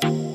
you